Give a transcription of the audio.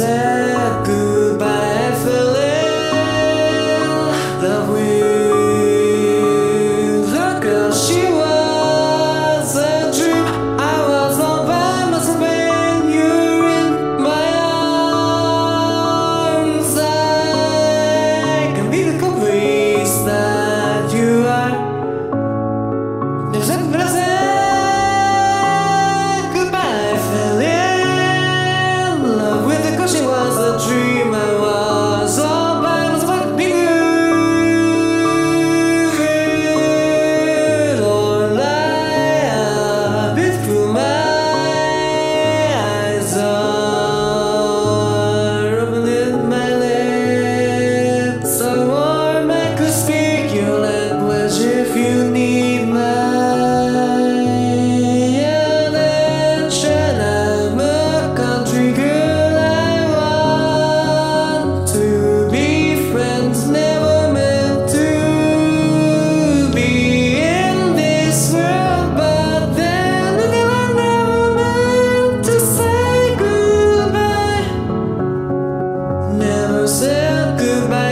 said yourself goodbye.